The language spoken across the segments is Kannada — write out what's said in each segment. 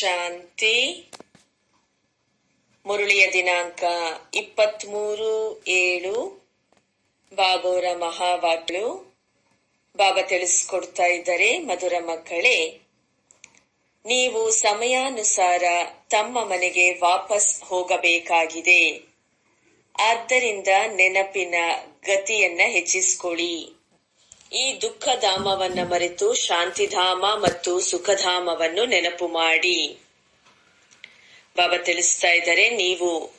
ಶಾಂತಿ. ಮುರುಳಿಯ ದಿನಾಂಕ ಇಪ್ಪತ್ಮೂರು ಏಳು. ಬಾಬೋರ ಮಹಾವಾಗ್ಲು. ಬಾಬಾ ತಿಳಿಸ್ಕೊಡ್ತಾ ಇದ್ದಾರೆ, ಮಧುರ ಮಕ್ಕಳೇ. ನೀವು ಸಮಯಾನುಸಾರ ತಮ್ಮ ಮನೆಗೆ ವಾಪಸ್ ಹೋಗಬೇಕಾಗಿದೆ. ಆದ್ದರಿಂದ ನೆನಪಿನ ಗತಿಯನ್ನ ಹೆಚ್ಚಿಸಿಕೊಳ್ಳಿ. ಈ ದುಃಖಧಾಮವನ್ನ ಮರೆತು ಶಾಂತಿಧಾಮ ಮತ್ತು ಸುಖಧಾಮವನ್ನು ನೆನಪು ಮಾಡಿ. ಬಾಬಾ ತಿಳಿಸ್ತಾ ಇದ್ದಾರೆ, ನೀವು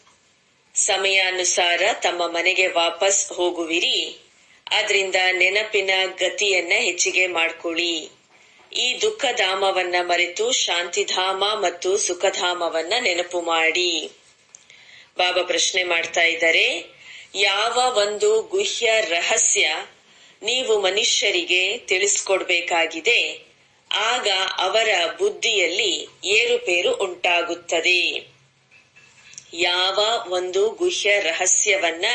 ಸಮಯಾನುಸಾರ ತಮ್ಮ ಮನೆಗೆ ವಾಪಸ್ ಹೋಗುವಿರಿ. ಅದರಿಂದ ನೆನಪಿನ ಗತಿಯನ್ನ ಹೆಚ್ಚಿಗೆ ಮಾಡ್ಕೊಳ್ಳಿ. ಈ ದುಃಖಧಾಮವನ್ನ ಮರೆತು ಶಾಂತಿಧಾಮ ಮತ್ತು ಸುಖಧಾಮವನ್ನ ನೆನಪು ಮಾಡಿ. ಬಾಬಾ ಪ್ರಶ್ನೆ ಮಾಡ್ತಾ ಇದ್ದಾರೆ, ಯಾವ ಒಂದು ಗುಹ್ಯ ರಹಸ್ಯ ನೀವು ಮನುಷ್ಯರಿಗೆ ತಿಳಿಸ್ಕೊಡ್ಬೇಕಾಗಿದೆ. ಆಗ ಅವರ ಬುದ್ಧಿಯಲ್ಲಿ ಏರುಪೇರು ಉಂಟಾಗುತ್ತದೆ. ಯಾವ ಒಂದು ಗುಹ್ಯ ರಹಸ್ಯವನ್ನ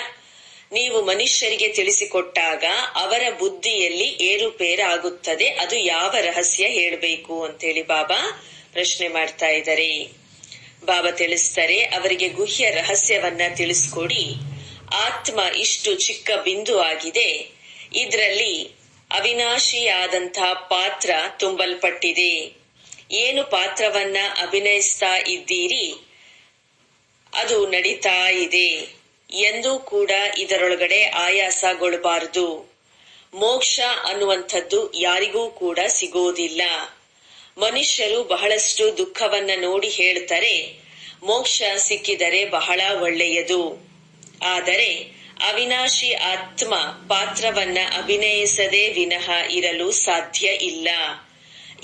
ನೀವು ಮನುಷ್ಯರಿಗೆ ತಿಳಿಸಿಕೊಟ್ಟಾಗ ಅವರ ಬುದ್ಧಿಯಲ್ಲಿ ಏರುಪೇರಾಗುತ್ತದೆ. ಅದು ಯಾವ ರಹಸ್ಯ ಹೇಳಬೇಕು ಅಂತೇಳಿ ಬಾಬಾ ಪ್ರಶ್ನೆ ಮಾಡ್ತಾ ಇದ್ದಾರೆ. ಬಾಬಾ ತಿಳಿಸ್ತಾರೆ, ಅವರಿಗೆ ಗುಹ್ಯ ರಹಸ್ಯವನ್ನ ತಿಳಿಸ್ಕೊಡಿ. ಆತ್ಮ ಇಷ್ಟು ಚಿಕ್ಕ ಬಿಂದು ಆಗಿದೆ. ಇದರಲ್ಲಿ ಅವಿನಾಶಿಯಾದಂತಹ ಪಾತ್ರ ತುಂಬಲ್ಪಟ್ಟಿದೆ. ಏನು ಪಾತ್ರವನ್ನ ಅಭಿನಯಿಸ್ತಾ ಇದ್ದೀರಿ? ಅದು ನಡೀತಾ ಇದೆ. ಎಂದೂ ಕೂಡ ಇದರೊಳಗಡೆ ಆಯಾಸಗೊಳ್ಳಬಾರದು. ಮೋಕ್ಷ ಅನ್ನುವಂಥದ್ದು ಯಾರಿಗೂ ಕೂಡ ಸಿಗೋದಿಲ್ಲ. ಮನುಷ್ಯರು ಬಹಳಷ್ಟು ದುಃಖವನ್ನ ನೋಡಿ ಹೇಳ್ತಾರೆ, ಮೋಕ್ಷ ಸಿಕ್ಕಿದರೆ ಬಹಳ ಒಳ್ಳೆಯದು. ಆದರೆ ಅವಿನಾಶಿ ಆತ್ಮ ಪಾತ್ರವನ್ನ ಅಭಿನಯಿಸದೆ ವಿನಃ ಇರಲು ಸಾಧ್ಯ ಇಲ್ಲ.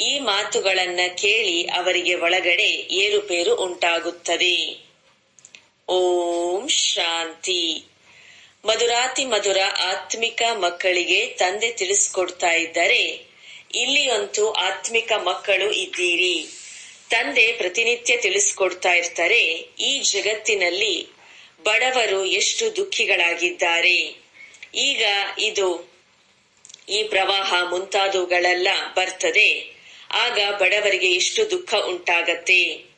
ಈ ಮಾತುಗಳನ್ನ ಕೇಳಿ ಅವರಿಗೆ ಒಳಗಡೆ ಏರುಪೇರು ಉಂಟಾಗುತ್ತದೆ. ಓಂ ಶಾಂತಿ. ಮಧುರಾತಿ ಮಧುರ ಆತ್ಮಿಕ ಮಕ್ಕಳಿಗೆ ತಂದೆ ತಿಳಿಸ್ಕೊಡ್ತಾ ಇದ್ದರೆ ಇಲ್ಲಿಯಂತೂ ಆತ್ಮಿಕ ಮಕ್ಕಳು ಇದ್ದೀರಿ. ತಂದೆ ಪ್ರತಿನಿತ್ಯ ತಿಳಿಸ್ಕೊಡ್ತಾ ಇರ್ತಾರೆ. ಈ ಜಗತ್ತಿನಲ್ಲಿ ಬಡವರು ಎಷ್ಟು ದುಃಖಿಗಳಾಗಿದ್ದಾರೆ. ಈಗ ಇದು ಈ ಪ್ರವಾಹ ಮುಂತಾದವುಗಳೆಲ್ಲ ಬರ್ತದೆ. ಆಗ ಬಡವರಿಗೆ ಎಷ್ಟು ದುಃಖ ಉಂಟಾಗತ್ತೆ.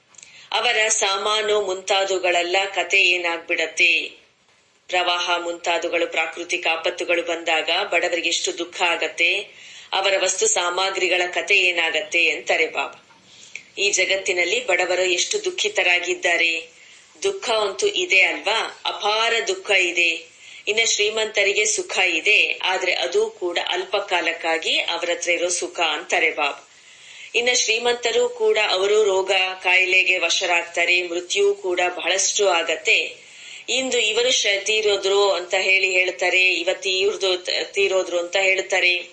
ಅವರ ಸಾಮಾನು ಮುಂತಾದವುಗಳೆಲ್ಲ ಕತೆ ಏನಾಗ್ಬಿಡತ್ತೆ. ಪ್ರವಾಹ ಮುಂತಾದವುಗಳು, ಪ್ರಾಕೃತಿಕ ಆಪತ್ತುಗಳು ಬಂದಾಗ ಬಡವರಿಗೆ ಎಷ್ಟು ದುಃಖ ಆಗತ್ತೆ. ಅವರ ವಸ್ತು ಸಾಮಗ್ರಿಗಳ ಕತೆ ಏನಾಗತ್ತೆ ಅಂತಾರೆ ಬಾಬಾ. ಈ ಜಗತ್ತಿನಲ್ಲಿ ಬಡವರು ಎಷ್ಟು ದುಃಖಿತರಾಗಿದ್ದಾರೆ. ದುಃಖ ಅಂತೂ ಇದೆ ಅಲ್ವಾ? ಅಪಾರ ದುಃಖ ಇದೆ. ಇನ್ನ ಶ್ರೀಮಂತರಿಗೆ ಸುಖ ಇದೆ. ಆದ್ರೆ ಅದು ಕೂಡ ಅಲ್ಪ ಕಾಲಕ್ಕಾಗಿ ಅವರ ಹತ್ರ ಇರೋ ಸುಖ ಅಂತಾರೆ ಬಾಬ್. ಇನ್ನ ಶ್ರೀಮಂತರು ಕೂಡ ಅವರು ರೋಗ, ಕಾಯಿಲೆಗೆ ವಶರಾಗ್ತಾರೆ. ಮೃತ್ಯು ಕೂಡ ಬಹಳಷ್ಟು ಆಗತ್ತೆ. ಇಂದು ಇವರು ತೀರೋದ್ರು ಅಂತ ಹೇಳಿ ಹೇಳ್ತಾರೆ. ಇವತ್ತು ಇವ್ರದ್ದು ತೀರೋದ್ರು ಅಂತ ಹೇಳ್ತಾರೆ.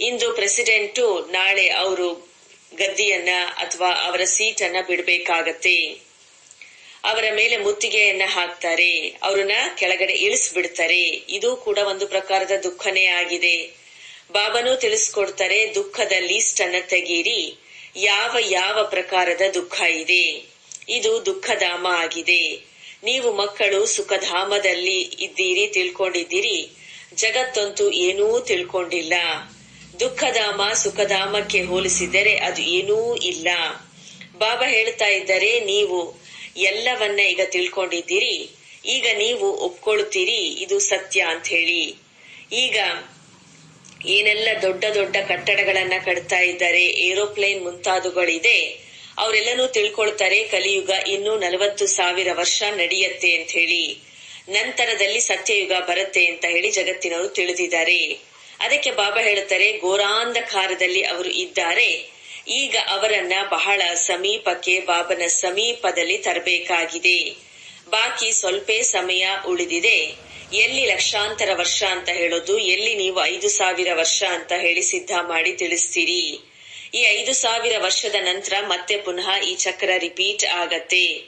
ಇಂದು ಪ್ರೆಸಿಡೆಂಟು ನಾಳೆ ಅವರು ಗದ್ದಿಯನ್ನ ಅಥವಾ ಅವರ ಸೀಟನ್ನ ಬಿಡ್ಬೇಕಾಗತ್ತೆ. ಅವರ ಮೇಲೆ ಮುತ್ತಿಗೆಯನ್ನ ಹಾಕ್ತಾರೆ. ಅವ್ರನ್ನ ಕೆಳಗಡೆ ಇಳಿಸ್ಬಿಡ್ತಾರೆ. ಇದು ಕೂಡ ಒಂದು ಪ್ರಕಾರದ ದುಃಖನೇ ಆಗಿದೆ. ಬಾಬನು ತಿಳಿಸ್ಕೊಡ್ತಾರೆ, ದುಃಖದ ಲೀಸ್ಟ್ ಅನ್ನ ತೆಗೀರಿ. ಯಾವ ಯಾವ ಪ್ರಕಾರದ ದುಃಖ ಇದೆ? ಇದು ದುಃಖಧಾಮ ಆಗಿದೆ. ನೀವು ಮಕ್ಕಳು ಸುಖಧಾಮದಲ್ಲಿ ಇದ್ದೀರಿ, ತಿಳ್ಕೊಂಡಿದ್ದೀರಿ. ಜಗತ್ತಂತೂ ಏನೂ ತಿಳ್ಕೊಂಡಿಲ್ಲ. ದುಃಖಧಾಮ ಸುಖಧಾಮಕ್ಕೆ ಹೋಲಿಸಿದರೆ ಅದು ಏನೂ ಇಲ್ಲ. ಬಾಬಾ ಹೇಳ್ತಾ ಇದ್ದಾರೆ, ನೀವು ಎಲ್ಲವನ್ನ ಈಗ ತಿಳ್ಕೊಂಡಿದ್ದೀರಿ. ಈಗ ನೀವು ಒಪ್ಕೊಳ್ತೀರಿ ಇದು ಸತ್ಯ ಅಂತ ಹೇಳಿ ಈಗ ಏನೆಲ್ಲ ದೊಡ್ಡ ದೊಡ್ಡ ಕಟ್ಟಡಗಳನ್ನ ಕಟ್ತಾ ಇದ್ದಾರೆ, ಏರೋಪ್ಲೇನ್ ಮುಂತಾದವುಗಳಿದೆ, ಅವರೆಲ್ಲನೂ ತಿಳ್ಕೊಳ್ತಾರೆ ಕಲಿಯುಗ ಇನ್ನು ನಲವತ್ತು ಸಾವಿರ ವರ್ಷ ನಡೆಯತ್ತೆ ಅಂತ ಹೇಳಿ ನಂತರದಲ್ಲಿ ಸತ್ಯಯುಗ ಬರುತ್ತೆ ಅಂತ ಹೇಳಿ ಜಗತ್ತಿನವರು ತಿಳಿದಿದ್ದಾರೆ. ಅದಕ್ಕೆ ಬಾಬಾ ಹೇಳುತ್ತಾರೆ, ಘೋರಾಂಧಕಾರದಲ್ಲಿ ಅವರು ಇದ್ದಾರೆ. ಈಗ ಅವರನ್ನ ಬಹಳ ಸಮೀಪಕ್ಕೆ ಬಾಬನ ಸಮೀಪದಲ್ಲಿ ತರಬೇಕಾಗಿದೆ. ಬಾಕಿ ಸ್ವಲ್ಪ ಸಮಯ ಉಳಿದಿದೆ. ಎಲ್ಲಿ ಲಕ್ಷಾಂತರ ವರ್ಷ ಅಂತ ಹೇಳೋದು, ಎಲ್ಲಿ ನೀವು ಐದು ಸಾವಿರ ವರ್ಷ ಅಂತ ಹೇಳಿ ಸಿದ್ಧ ಮಾಡಿ ತಿಳಿಸ್ತೀರಿ. ಈ ಐದು ಸಾವಿರ ವರ್ಷದ ನಂತರ ಮತ್ತೆ ಪುನಃ ಈ ಚಕ್ರ ರಿಪೀಟ್ ಆಗತ್ತೆ.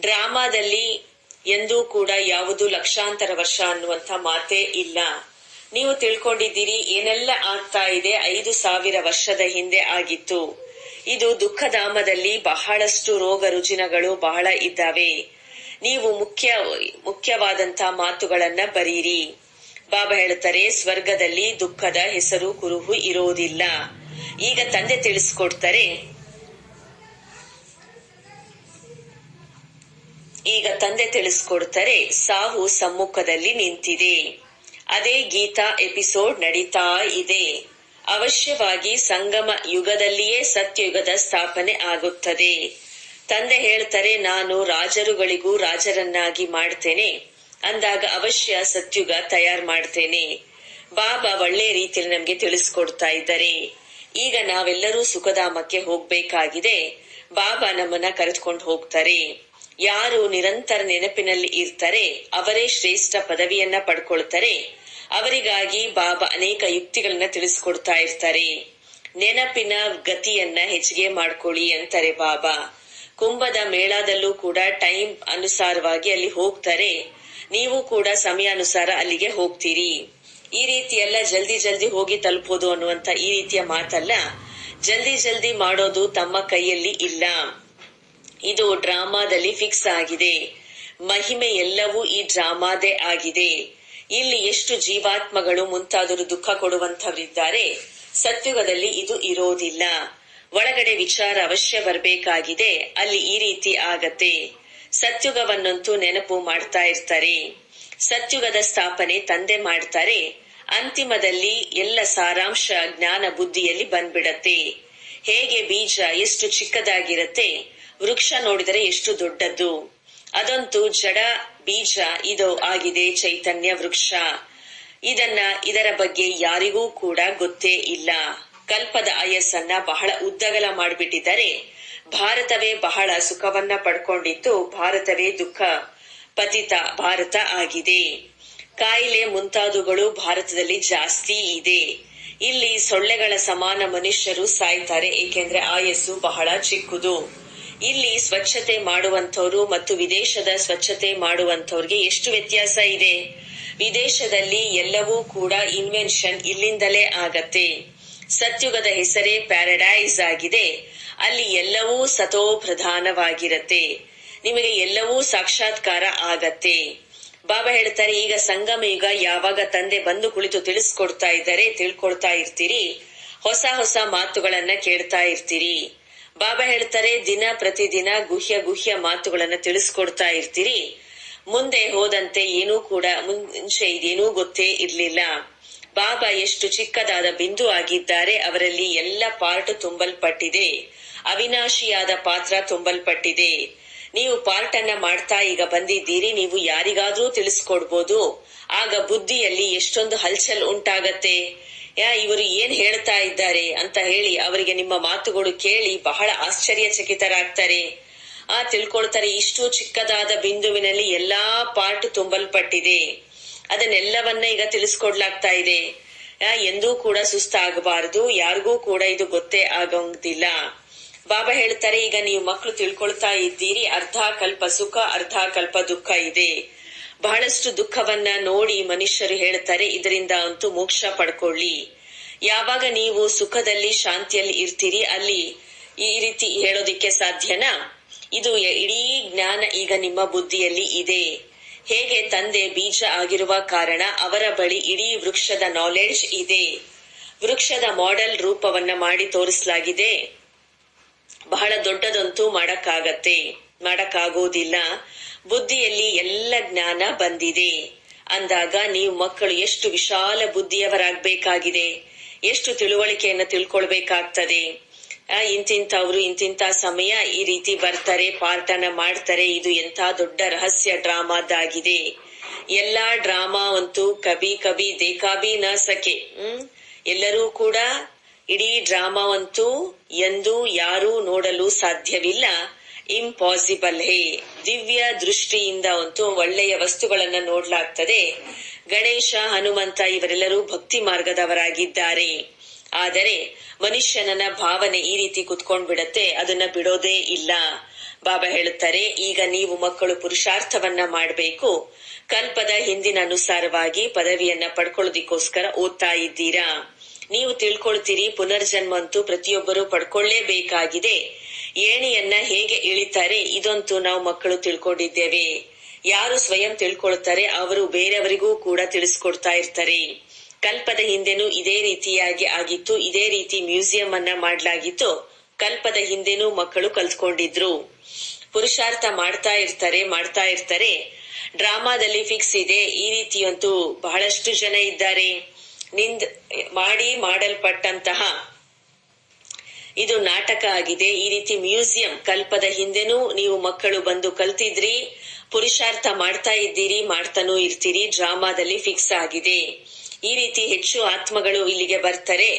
ಡ್ರಾಮಾದಲ್ಲಿ ಎಂದೂ ಕೂಡ ಯಾವುದು ಲಕ್ಷಾಂತರ ವರ್ಷ ಅನ್ನುವಂಥ ಮಾತೇ ಇಲ್ಲ. ನೀವು ತಿಳ್ಕೊಂಡಿದ್ದೀರಿ, ಏನೆಲ್ಲ ಆಗ್ತಾ ಇದೆ, ಐದು ಸಾವಿರ ವರ್ಷದ ಹಿಂದೆ ಆಗಿತ್ತು. ಇದು ದುಃಖಧಾಮದಲ್ಲಿ ಬಹಳಷ್ಟು ರೋಗ ರುಜಿನಗಳು ಬಹಳ ಇದ್ದಾವೆ. ನೀವು ಮುಖ್ಯ ಮುಖ್ಯವಾದಂತ ಮಾತುಗಳನ್ನ ಬರೀರಿ. ಬಾಬಾ ಹೇಳ್ತಾರೆ ಸ್ವರ್ಗದಲ್ಲಿ ದುಃಖದ ಹೆಸರು ಕುರುಹು ಇರೋದಿಲ್ಲ. ಈಗ ತಂದೆ ತಿಳಿಸ್ಕೊಡ್ತಾರೆ. ಈಗ ತಂದೆ ತಿಳಿಸ್ಕೊಡ್ತಾರೆ ಸಾವು ಸಮ್ಮುಖದಲ್ಲಿ ನಿಂತಿದೆ. ಅದೇ ಗೀತಾ ಎಪಿಸೋಡ್ ನಡೀತಾ ಇದೆ. ಅವಶ್ಯವಾಗಿ ಸಂಗಮ ಯುಗದಲ್ಲಿಯೇ ಸತ್ಯಯುಗದ ಸ್ಥಾಪನೆ ಆಗುತ್ತದೆ. ತಂದೆ ಹೇಳ್ತಾರೆ, ನಾನು ರಾಜರುಗಳಿಗೂ ರಾಜರನ್ನಾಗಿ ಮಾಡ್ತೇನೆ. ಅಂದಾಗ ಅವಶ್ಯ ಸತ್ಯುಗ ತಯಾರು ಮಾಡ್ತೇನೆ. ಬಾಬಾ ಒಳ್ಳೆ ರೀತಿಯಲ್ಲಿ ನಮ್ಗೆ ತಿಳಿಸ್ಕೊಡ್ತಾ ಇದ್ದಾರೆ. ಈಗ ನಾವೆಲ್ಲರೂ ಸುಖಧಾಮಕ್ಕೆ ಹೋಗ್ಬೇಕಾಗಿದೆ. ಬಾಬಾ ನಮ್ಮನ್ನ ಕರೆದುಕೊಂಡು ಹೋಗ್ತಾರೆ. ಯಾರು ನಿರಂತರ ನೆನಪಿನಲ್ಲಿ ಇರ್ತಾರೆ, ಅವರೇ ಶ್ರೇಷ್ಠ ಪದವಿಯನ್ನ ಪಡ್ಕೊಳ್ತಾರೆ. ಅವರಿಗಾಗಿ ಬಾಬಾ ಅನೇಕ ಯುಕ್ತಿಗಳನ್ನ ತಿಳಿಸ್ಕೊಡ್ತಾ ಇರ್ತಾರೆ. ನೆನಪಿನ ಗತಿಯನ್ನ ಹೆಚ್ಚಿಗೆ ಮಾಡ್ಕೊಳ್ಳಿ ಅಂತಾರೆ ಬಾಬಾ. ಕುಂಭದ ಮೇಳದಲ್ಲೂ ಕೂಡ ಟೈಮ್ ಅನುಸಾರವಾಗಿ ಅಲ್ಲಿ ಹೋಗ್ತಾರೆ. ನೀವು ಕೂಡ ಸಮಯಾನುಸಾರ ಅಲ್ಲಿಗೆ ಹೋಗ್ತೀರಿ. ಈ ರೀತಿ ಎಲ್ಲ ಜಲ್ದಿ ಜಲ್ದಿ ಹೋಗಿ ತಲುಪೋದು ಅನ್ನುವಂತ ಈ ರೀತಿಯ ಮಾತಲ್ಲ. ಜಲ್ದಿ ಜಲ್ದಿ ಮಾಡೋದು ತಮ್ಮ ಕೈಯಲ್ಲಿ ಇಲ್ಲ. ಇದು ಡ್ರಾಮಾದಲ್ಲಿ ಫಿಕ್ಸ್ ಆಗಿದೆ. ಮಹಿಮೆ ಎಲ್ಲವೂ ಈ ಡ್ರಾಮಾದೇ ಆಗಿದೆ. ಇಲ್ಲಿ ಎಷ್ಟು ಜೀವಾತ್ಮಗಳು ಮುಂತಾದರು ದುಃಖ ಕೊಡುವಂತವರಿದ್ದಾರೆ ಸತ್ಯುಗದಲ್ಲಿ ಇದು ಇರೋದಿಲ್ಲ. ಒಳಗಡೆ ವಿಚಾರ ಅವಶ್ಯ ಬರಬೇಕಾಗಿದೆ. ಅಲ್ಲಿ ಈ ರೀತಿ ಆಗತ್ತೆ. ಸತ್ಯುಗವನ್ನಂತೂ ನೆನಪು ಮಾಡ್ತಾ ಇರ್ತಾರೆ. ಸತ್ಯುಗದ ಸ್ಥಾಪನೆ ತಂದೆ ಮಾಡ್ತಾರೆ. ಅಂತಿಮದಲ್ಲಿ ಎಲ್ಲ ಸಾರಾಂಶ ಜ್ಞಾನ ಬುದ್ಧಿಯಲ್ಲಿ ಬಂದ್ಬಿಡತ್ತೆ. ಹೇಗೆ ಬೀಜ ಎಷ್ಟು ಚಿಕ್ಕದಾಗಿರತ್ತೆ ವೃಕ್ಷ ನೋಡಿದರೆ ಎಷ್ಟು ದೊಡ್ಡದ್ದು? ಅದಂತೂ ಜಡ ಬೀಜ ಇದು ಆಗಿದೆ ಚೈತನ್ಯ ವೃಕ್ಷ. ಇದನ್ನ ಇದರ ಬಗ್ಗೆ ಯಾರಿಗೂ ಕೂಡ ಗೊತ್ತೇ ಇಲ್ಲ. ಕಲ್ಪದ ಆಯಸ್ಸನ್ನ ಬಹಳ ಉದ್ದಗಲ ಮಾಡಿಬಿಟ್ಟಿದ್ದಾರೆ. ಭಾರತವೇ ಬಹಳ ಸುಖವನ್ನ ಪಡ್ಕೊಂಡಿದ್ದು ಭಾರತವೇ ದುಃಖ. ಪತಿತ ಭಾರತ ಆಗಿದೆ. ಕಾಯಿಲೆ ಮುಂತಾದವುಗಳು ಭಾರತದಲ್ಲಿ ಜಾಸ್ತಿ ಇದೆ. ಇಲ್ಲಿ ಸೊಳ್ಳೆಗಳ ಸಮಾನ ಮನುಷ್ಯರು ಸಾಯ್ತಾರೆ, ಏಕೆಂದ್ರೆ ಆಯಸ್ಸು ಬಹಳ ಚಿಕ್ಕದು. ಇಲ್ಲಿ ಸ್ವಚ್ಛತೆ ಮಾಡುವಂಥವ್ರು ಮತ್ತು ವಿದೇಶದ ಸ್ವಚ್ಛತೆ ಮಾಡುವಂತವ್ರಿಗೆ ಎಷ್ಟು ವ್ಯತ್ಯಾಸ ಇದೆ? ವಿದೇಶದಲ್ಲಿ ಎಲ್ಲವೂ ಕೂಡ ಇನ್ವೆನ್ಷನ್ ಇಲ್ಲಿಂದಲೇ ಆಗತ್ತೆ. ಸತ್ಯುಗದ ಹೆಸರೇ ಪ್ಯಾರಡೈಸ್ ಆಗಿದೆ. ಅಲ್ಲಿ ಎಲ್ಲವೂ ಸತೋ ಪ್ರಧಾನವಾಗಿರತ್ತೆ ನಿಮಗೆ ಎಲ್ಲವೂ ಸಾಕ್ಷಾತ್ಕಾರ ಆಗತ್ತೆ. ಬಾಬಾ ಹೇಳ್ತಾರೆ, ಈಗ ಸಂಗಮ ಯುಗ, ಯಾವಾಗ ತಂದೆ ಬಂದು ಕುಳಿತು ತಿಳಿಸ್ಕೊಡ್ತಾ ಇದ್ದಾರೆ ತಿಳ್ಕೊಡ್ತಾ ಇರ್ತೀರಿ. ಹೊಸ ಹೊಸ ಮಾತುಗಳನ್ನ ಕೇಳ್ತಾ ಇರ್ತೀರಿ. ಬಾಬಾ ಹೇಳ್ತಾರೆ, ದಿನ ಪ್ರತಿದಿನ ಗುಹ್ಯ ಗುಹ್ಯ ಮಾತುಗಳನ್ನ ತಿಳಿಸ್ಕೊಡ್ತಾ ಇರ್ತೀರಿ. ಮುಂದೆ ಹೋದಂತೆ ಏನೂ ಕೂಡ, ಮುಂಚೆ ಇದೇನೂ ಗೊತ್ತೇ ಇರ್ಲಿಲ್ಲ. ಬಾಬಾ ಎಷ್ಟು ಚಿಕ್ಕದಾದ ಬಿಂದು ಆಗಿದ್ದಾರೆ, ಅವರಲ್ಲಿ ಎಲ್ಲ ಪಾರ್ಟ್ ತುಂಬಲ್ಪಟ್ಟಿದೆ. ಅವಿನಾಶಿಯಾದ ಪಾತ್ರ ತುಂಬಲ್ಪಟ್ಟಿದೆ. ನೀವು ಪಾರ್ಟ್ ಅನ್ನ ಮಾಡ್ತಾ ಈಗ ಬಂದಿದ್ದೀರಿ, ನೀವು ಯಾರಿಗಾದ್ರೂ ತಿಳಿಸ್ಕೊಡ್ಬೋದು. ಆಗ ಬುದ್ಧಿಯಲ್ಲಿ ಎಷ್ಟೊಂದು ಹಲ್ಚಲ್ ಉಂಟಾಗತ್ತೆ. ಇವರು ಏನ್ ಹೇಳ್ತಾ ಇದ್ದಾರೆ ಅಂತ ಹೇಳಿ ಅವರಿಗೆ ನಿಮ್ಮ ಮಾತುಗಳು ಕೇಳಿ ಬಹಳ ಆಶ್ಚರ್ಯಚಕಿತರಾಗ್ತಾರೆ. ಆ, ತಿಳ್ಕೊಳ್ತಾರೆ, ಇಷ್ಟು ಚಿಕ್ಕದಾದ ಬಿಂದುವಿನಲ್ಲಿ ಎಲ್ಲಾ ಪಾರ್ಟ್ ತುಂಬಲ್ಪಟ್ಟಿದೆ. ಅದನ್ನೆಲ್ಲವನ್ನ ಈಗ ತಿಳಿಸ್ಕೊಡ್ಲಾಗ್ತಾ ಇದೆ. ಎಂದೂ ಕೂಡ ಸುಸ್ತಾಗಬಾರದು, ಯಾರಿಗೂ ಕೂಡ ಇದು ಗೊತ್ತೇ ಆಗೋದಿಲ್ಲ ಬಾಬಾ ಹೇಳ್ತಾರೆ, ಈಗ ನೀವು ಮಕ್ಕಳು ತಿಳ್ಕೊಳ್ತಾ ಇದ್ದೀರಿ, ಅರ್ಧ ಕಲ್ಪ ಸುಖ, ಅರ್ಧ ಕಲ್ಪ ದುಃಖ ಇದೆ. ಬಹಳಷ್ಟು ದುಃಖವನ್ನ ನೋಡಿ ಮನುಷ್ಯರು ಹೇಳ್ತಾರೆ ಇದರಿಂದ ಅಂತೂ ಮೋಕ್ಷ ಪಡ್ಕೊಳ್ಳಿ. ಯಾವಾಗ ನೀವು ಸುಖದಲ್ಲಿ ಶಾಂತಿಯಲ್ಲಿ ಇರ್ತೀರಿ, ಅಲ್ಲಿ ಈ ರೀತಿ ಹೇಳೋದಿಕ್ಕೆ ಸಾಧ್ಯನಾ? ಇದು ಇಡೀ ಜ್ಞಾನ ಈಗ ನಿಮ್ಮ ಬುದ್ಧಿಯಲ್ಲಿ ಇದೆ. ಹೇಗೆ ತಂದೆ ಬೀಜ ಆಗಿರುವ ಕಾರಣ ಅವರ ಬಳಿ ಇಡೀ ವೃಕ್ಷದ ನಾಲೆಡ್ಜ್ ಇದೆ. ವೃಕ್ಷದ ಮಾಡೆಲ್ ರೂಪವನ್ನ ಮಾಡಿ ತೋರಿಸಲಾಗಿದೆ. ಬಹಳ ದೊಡ್ಡದಂತೂ ಮಾಡಕ್ಕಾಗತ್ತೆ. ಮಾಡಕ್ಕಾಗೋದಿಲ್ಲ. ಬುದ್ಧಿಯಲ್ಲಿ ಎಲ್ಲ ಜ್ಞಾನ ಬಂದಿದೆ. ಅಂದಾಗ ನೀವು ಮಕ್ಕಳು ಎಷ್ಟು ವಿಶಾಲ ಬುದ್ಧಿಯವರಾಗಬೇಕಾಗಿದೆ. ಎಷ್ಟು ತಿಳುವಳಿಕೆಯನ್ನ ತಿಳ್ಕೊಳ್ಬೇಕಾಗ್ತದೆ. ಇಂತಿಂತ ಇಂತಿಂತವ್ರು ಇಂತಿಂತ ಸಮಯ ಈ ರೀತಿ ಬರ್ತಾರೆ ಪಾರ್ಟನ ಮಾಡ್ತಾರೆ, ಇದು ಎಂತ ದೊಡ್ಡ ರಹಸ್ಯ ಡ್ರಾಮಾದಾಗಿದೆ. ಎಲ್ಲಾ ಡ್ರಾಮಾ ಅಂತೂ ಕಬಿ ಕಬಿ ದೇಕಾಬಿ ನ ಸಕೆ ಹ್ಮ್? ಎಲ್ಲರೂ ಕೂಡ ಇಡೀ ಡ್ರಾಮಾವಂತೂ ಎಂದು ಯಾರೂ ನೋಡಲು ಸಾಧ್ಯವಿಲ್ಲ. ಇಂಪಾಸಿಬಲ್ ಹೇ ದಿವ್ಯ ದೃಷ್ಟಿಯಿಂದ ಅಂತೂ ಒಳ್ಳೆಯ ವಸ್ತುಗಳನ್ನ ನೋಡ್ಲಾಗ್ತದೆ. ಗಣೇಶ, ಹನುಮಂತ ಇವರೆಲ್ಲರೂ ಭಕ್ತಿ ಮಾರ್ಗದವರಾಗಿದ್ದಾರೆ. ಆದರೆ ಮನುಷ್ಯನನ್ನ ಭಾವನೆ ಈ ರೀತಿ ಕುತ್ಕೊಂಡ್ ಬಿಡತ್ತೆ ಅದನ್ನ ಬಿಡೋದೇ ಇಲ್ಲ. ಬಾಬಾ ಹೇಳುತ್ತಾರೆ, ಈಗ ನೀವು ಮಕ್ಕಳು ಪುರುಷಾರ್ಥವನ್ನ ಮಾಡಬೇಕು. ಕಲ್ಪದ ಹಿಂದಿನ ಅನುಸಾರವಾಗಿ ಪದವಿಯನ್ನ ಪಡ್ಕೊಳ್ಳೋದಿಕ್ಕೋಸ್ಕರ ಓದ್ತಾ ಇದ್ದೀರಾ? ನೀವು ತಿಳ್ಕೊಳ್ತೀರಿ, ಪುನರ್ಜನ್ಮ ಅಂತೂ ಪ್ರತಿಯೊಬ್ಬರು ಪಡ್ಕೊಳ್ಳೇಬೇಕಾಗಿದೆ. ಏಣಿಯನ್ನ ಹೇಗೆ ಇಳಿತಾರೆ ಇದಂತೂ ನಾವು ಮಕ್ಕಳು ತಿಳ್ಕೊಂಡಿದ್ದೇವೆ. ಯಾರು ಸ್ವಯಂ ತಿಳ್ಕೊಳ್ತಾರೆ ಅವರು ಬೇರೆಯವರಿಗೂ ಕೂಡ ತಿಳಿಸ್ಕೊಡ್ತಾ ಇರ್ತಾರೆ. ಕಲ್ಪದ ಹಿಂದೆನೂ ಇದೇ ರೀತಿಯಾಗಿ ಆಗಿತ್ತು, ಇದೇ ರೀತಿ ಮ್ಯೂಸಿಯಂ ಅನ್ನ ಮಾಡ್ಲಾಗಿತ್ತು. ಕಲ್ಪದ ಹಿಂದೆನೂ ಮಕ್ಕಳು ಕಲ್ತ್ಕೊಂಡಿದ್ರು. ಪುರುಷಾರ್ಥ ಮಾಡ್ತಾ ಇರ್ತಾರೆ ಮಾಡ್ತಾ ಇರ್ತಾರೆ. ಡ್ರಾಮಾದಲ್ಲಿ ಫಿಕ್ಸ್ ಇದೆ, ಈ ರೀತಿಯಂತೂ ಬಹಳಷ್ಟು ಜನ ಇದ್ದಾರೆ. ನಿಂದ್ ಮಾಡಿ ಮಾಡಲ್ಪಟ್ಟಂತಹ ಇದು ನಾಟಕ ಆಗಿದೆ. ಈ ರೀತಿ ಮ್ಯೂಸಿಯಂ ಕಲ್ಪದ ಹಿಂದೆನೂ ನೀವು ಮಕ್ಕಳು ಬಂದು ಕಲ್ತಿದ್ರಿ, ಪುರುಷಾರ್ಥ ಮಾಡ್ತಾ ಇದ್ದೀರಿ, ಮಾಡ್ತಾನೂ ಇರ್ತೀರಿ, ಡ್ರಾಮಾದಲ್ಲಿ ಫಿಕ್ಸ್ ಆಗಿದೆ. ಈ ರೀತಿ ಹೆಚ್ಚು ಆತ್ಮಗಳು ಇಲ್ಲಿಗೆ ಬರ್ತಾರೆ.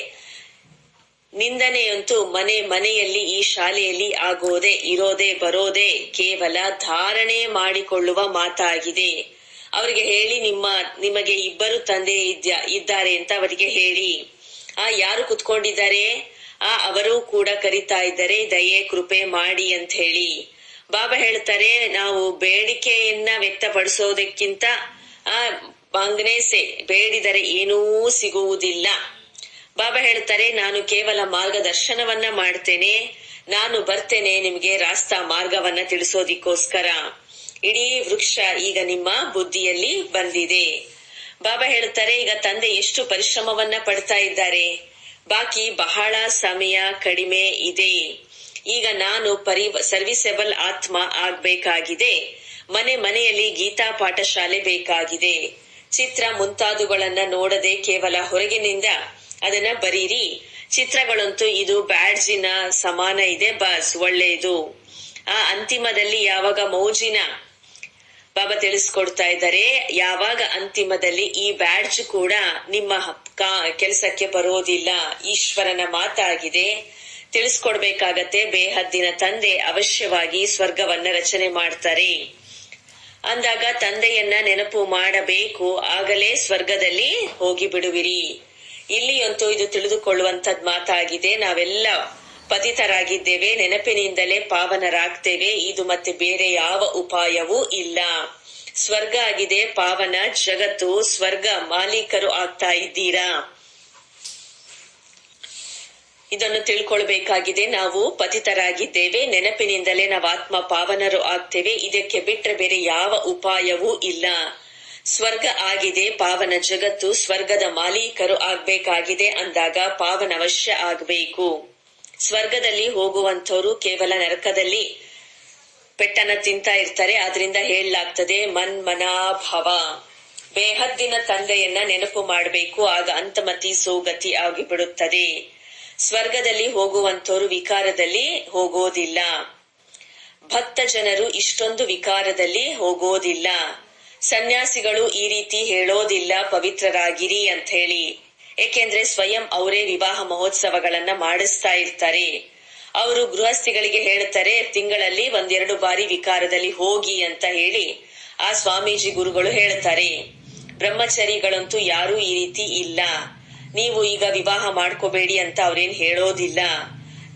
ನಿಂದನೆಯಂತೂ ಮನೆ ಮನೆಯಲ್ಲಿ ಈ ಶಾಲೆಯಲ್ಲಿ ಆಗೋದೆ, ಇರೋದೆ, ಬರೋದೆ ಕೇವಲ ಧಾರಣೆ ಮಾಡಿಕೊಳ್ಳುವ ಮಾತಾಗಿದೆ. ಅವರಿಗೆ ಹೇಳಿ, ನಿಮ್ಮ, ನಿಮಗೆ ಇಬ್ಬರು ತಂದೆ ಇದ್ಯಾ, ಇದ್ದಾರೆ ಅಂತ ಅವರಿಗೆ ಹೇಳಿ. ಆ ಯಾರು ಕುತ್ಕೊಂಡಿದ್ದಾರೆ? ಆ ಅವರು ಕೂಡ ಕರಿತಾ ಇದ್ದಾರೆ, ದಯೆ, ಕೃಪೆ ಮಾಡಿ ಅಂತ ಹೇಳಿ. ಬಾಬಾ ಹೇಳ್ತಾರೆ, ನಾವು ಬೇಡಿಕೆಯನ್ನ ವ್ಯಕ್ತಪಡಿಸೋದಕ್ಕಿಂತ, ಆ ಬಾಂಗ್ನೇಸೆ ಬೇಡಿದರೆ ಏನೂ ಸಿಗುವುದಿಲ್ಲ. ಬಾಬಾ ಹೇಳ್ತಾರೆ, ನಾನು ಕೇವಲ ಮಾರ್ಗದರ್ಶನವನ್ನ ಮಾಡ್ತೇನೆ. ನಾನು ಬರ್ತೇನೆ ನಿಮ್ಗೆ ರಾಸ್ತಾ ಮಾರ್ಗವನ್ನ ತಿಳಿಸೋದಿಕ್ಕೋಸ್ಕರ. ಇಡೀ ವೃಕ್ಷ ಈಗ ನಿಮ್ಮ ಬುದ್ಧಿಯಲ್ಲಿ ಬಂದಿದೆ. ಬಾಬಾ ಹೇಳ್ತಾರೆ, ಈಗ ತಂದೆ ಎಷ್ಟು ಪರಿಶ್ರಮವನ್ನ ಪಡ್ತಾ ಇದ್ದಾರೆ. ಬಾಕಿ ಬಹಳ ಸಮಯ ಕಡಿಮೆ ಇದೆ. ಈಗ ನಾನು ಪರಿ ಸರ್ವಿಸೆಬಲ್ ಆತ್ಮ ಆಗ್ಬೇಕಾಗಿದೆ. ಮನೆ ಮನೆಯಲ್ಲಿ ಗೀತಾ ಪಾಠಶಾಲೆ ಬೇಕಾಗಿದೆ. ಚಿತ್ರ ಮುಂತಾದವುಗಳನ್ನ ನೋಡದೆ ಕೇವಲ ಹೊರಗಿನಿಂದ ಅದನ್ನ ಬರೀರಿ. ಚಿತ್ರಗಳಂತೂ ಇದು ಬ್ಯಾಡ್ಜಿನ ಸಮಾನ ಇದೆ, ಬಸ್ ಒಳ್ಳೆಯದು ಆ ಅಂತಿಮದಲ್ಲಿ ಯಾವಾಗ ಮೌಜಿನ ಬಾಬಾ ತಿಳಿಸ್ಕೊಡ್ತಾ ಇದ್ದಾರೆ. ಯಾವಾಗ ಅಂತಿಮದಲ್ಲಿ ಈ ಬ್ಯಾಡ್ಜ್ ಕೂಡ ನಿಮ್ಮ ಕೆಲಸಕ್ಕೆ ಬರೋದಿಲ್ಲ. ಈಶ್ವರನ ಮಾತಾಗಿದೆ. ತಿಳಿಸ್ಕೊಡ್ಬೇಕಾಗತ್ತೆ. ಬೇಹದ್ದಿನ ತಂದೆ ಅವಶ್ಯವಾಗಿ ಸ್ವರ್ಗವನ್ನ ರಚನೆ ಮಾಡ್ತಾರೆ. ಅಂದಾಗ ತಂದೆಯನ್ನ ನೆನಪು ಮಾಡಬೇಕು. ಆಗಲೇ ಸ್ವರ್ಗದಲ್ಲಿ ಹೋಗಿ ಬಿಡುವಿರಿ ಇಲ್ಲಿ ಅಂತೂ ಇದು ತಿಳಿದುಕೊಳ್ಳುವಂತದ್ ಮಾತಾಗಿದೆ. ನಾವೆಲ್ಲ ಪತಿತರಾಗಿದ್ದೇವೆ, ನೆನಪಿನಿಂದಲೇ ಪಾವನರಾಗ್ತೇವೆ, ಇದು ಮತ್ತೆ ಬೇರೆ ಯಾವ ಉಪಾಯವೂ ಇಲ್ಲ. ಸ್ವರ್ಗ ಆಗಿದೆ, ಪಾವನ ಜಗತ್ತು, ಸ್ವರ್ಗ ಮಾಲೀಕರು ಆಗ್ತಾ ಇದ್ದೀರಾ? ಇದನ್ನು ತಿಳ್ಕೊಳ್ಬೇಕಾಗಿದೆ, ನಾವು ಪತಿತರಾಗಿದ್ದೇವೆ, ನೆನಪಿನಿಂದಲೇ ನಾವು ಆತ್ಮ ಪಾವನರು ಆಗ್ತೇವೆ, ಇದಕ್ಕೆ ಬಿಟ್ಟರೆ ಬೇರೆ ಯಾವ ಉಪಾಯವೂ ಇಲ್ಲ. ಸ್ವರ್ಗ ಆಗಿದೆ, ಪಾವನ ಜಗತ್ತು, ಸ್ವರ್ಗದ ಮಾಲೀಕರು ಆಗ್ಬೇಕಾಗಿದೆ ಅಂದಾಗ ಪಾವನ ಅವಶ್ಯ ಆಗ್ಬೇಕು. ಸ್ವರ್ಗದಲ್ಲಿ ಹೋಗುವಂಥವ್ರು ಕೇವಲ ನರಕದಲ್ಲಿ ಪೆಟ್ಟನ್ನ ತಿಂತಾ ಇರ್ತಾರೆ. ಅದರಿಂದ ಹೇಳಲಾಗ್ತದೆ, ಮನ್ ಮನಾಭವ. ಬೇಹದ್ದಿನ ತಂದೆಯನ್ನ ನೆನಪು ಮಾಡಬೇಕು, ಆಗ ಅಂತಮತಿ ಸೋಗತಿ ಆಗಿಬಿಡುತ್ತದೆ. ಸ್ವರ್ಗದಲ್ಲಿ ಹೋಗುವಂತವರು ವಿಕಾರದಲ್ಲಿ ಹೋಗೋದಿಲ್ಲ. ಭಕ್ತ ಜನರು ಇಷ್ಟೊಂದು ವಿಕಾರದಲ್ಲಿ ಹೋಗೋದಿಲ್ಲ. ಸನ್ಯಾಸಿಗಳು ಈ ರೀತಿ ಹೇಳೋದಿಲ್ಲ, ಪವಿತ್ರರಾಗಿರಿ ಅಂತ ಹೇಳಿ. ಏಕೆಂದ್ರೆ ಸ್ವಯಂ ಅವರೇ ವಿವಾಹ ಮಹೋತ್ಸವಗಳನ್ನ ಮಾಡಿಸ್ತಾ ಇರ್ತಾರೆ. ಅವರು ಗೃಹಸ್ಥಿಗಳಿಗೆ ಹೇಳ್ತಾರೆ ತಿಂಗಳಲ್ಲಿ ಒಂದೆರಡು ಬಾರಿ ವಿಕಾರದಲ್ಲಿ ಹೋಗಿ ಅಂತ ಹೇಳಿ ಆ ಸ್ವಾಮೀಜಿ ಗುರುಗಳು ಹೇಳ್ತಾರೆ ಬ್ರಹ್ಮಚರಿಗಳಂತೂ ಯಾರೂ ಈ ರೀತಿ ಇಲ್ಲ. ನೀವು ಈಗ ವಿವಾಹ ಮಾಡ್ಕೋಬೇಡಿ ಅಂತ ಅವ್ರೇನ್ ಹೇಳೋದಿಲ್ಲ.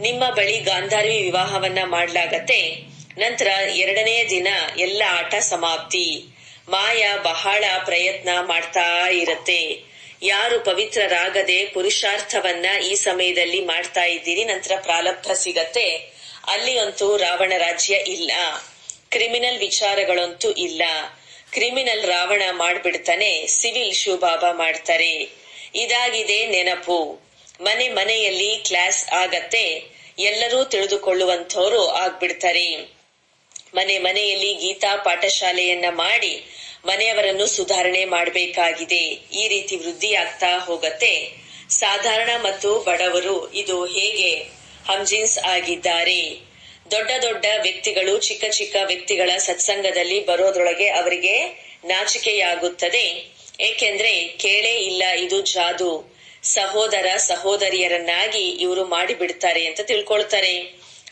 ನಿಮ್ಮ ಬಳಿ ಗಾಂಧಾರ್ವಿ ವಿವಾಹವನ್ನ ಮಾಡ್ಲಾಗತ್ತೆ. ನಂತರ ಎರಡನೇ ದಿನ ಎಲ್ಲ ಆಟ ಸಮಾಪ್ತಿ. ಮಾಯಾ ಬಹಳ ಪ್ರಯತ್ನ ಮಾಡ್ತಾ ಇರತ್ತೆ. ಯಾರು ಪವಿತ್ರರಾಗದೆ ಪುರುಷಾರ್ಥವನ್ನ ಈ ಸಮಯದಲ್ಲಿ ಮಾಡ್ತಾ ಇದ್ದೀರಿ? ನಂತರ ಪ್ರಾಲಬ್ಧ ಸಿಗತ್ತೆ. ಅಲ್ಲಿ ಅಂತೂ ರಾವಣ ರಾಜ್ಯ ಇಲ್ಲ. ಕ್ರಿಮಿನಲ್ ವಿಚಾರಗಳಂತೂ ಇಲ್ಲ. ಕ್ರಿಮಿನಲ್ ರಾವಣ ಮಾಡ್ಬಿಡ್ತಾನೆ, ಸಿವಿಲ್ ಶಿವಬಾಬಾ ಮಾಡ್ತಾರೆ. ಇದಾಗಿದೆ ನೆನಪು. ಮನೆ ಮನೆಯಲ್ಲಿ ಕ್ಲಾಸ್ ಆಗತ್ತೆ. ಎಲ್ಲರೂ ತಿಳಿದುಕೊಳ್ಳುವಂತವರು ಆಗ್ಬಿಡ್ತಾರೆ. ಮನೆ ಮನೆಯಲ್ಲಿ ಗೀತಾ ಪಾಠಶಾಲೆಯನ್ನ ಮಾಡಿ ಮನೆಯವರನ್ನು ಸುಧಾರಣೆ ಮಾಡಬೇಕಾಗಿದೆ. ಈ ರೀತಿ ವೃದ್ಧಿಯಾಗ್ತಾ ಹೋಗತ್ತೆ. ಸಾಧಾರಣ ಮತ್ತು ಬಡವರು ಇದು ಹೇಗೆ? ಹಮ್ಜಿನ್ಸ್ ಆಗಿದ್ದಾರೆ. ದೊಡ್ಡ ದೊಡ್ಡ ವ್ಯಕ್ತಿಗಳು ಚಿಕ್ಕ ಚಿಕ್ಕ ವ್ಯಕ್ತಿಗಳ ಸತ್ಸಂಗದಲ್ಲಿ ಬರೋದ್ರೊಳಗೆ ಅವರಿಗೆ ನಾಚಿಕೆಯಾಗುತ್ತದೆ. ಏಕೆಂದ್ರೆ ಕೇಳೇ ಇಲ್ಲ ಇದು ಜಾದು. ಸಹೋದರ ಸಹೋದರಿಯರನ್ನಾಗಿ ಇವರು ಮಾಡಿಬಿಡ್ತಾರೆ ಅಂತ ತಿಳ್ಕೊಳ್ತಾರೆ.